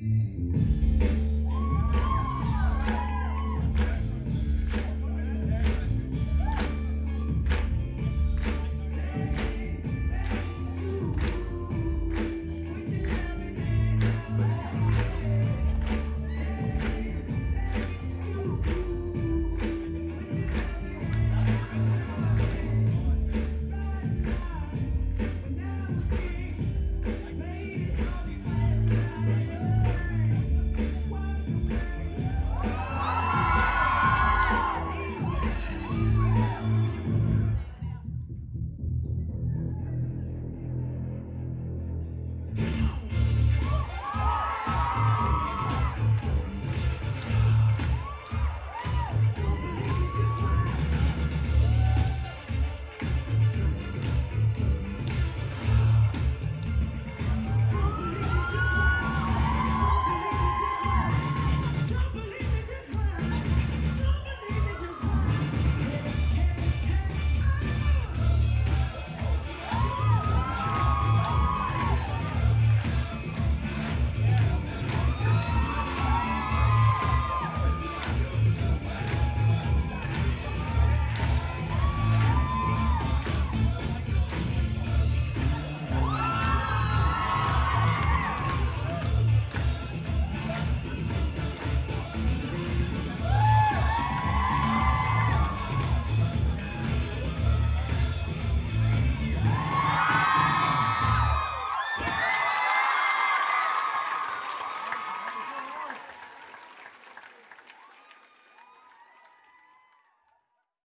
Música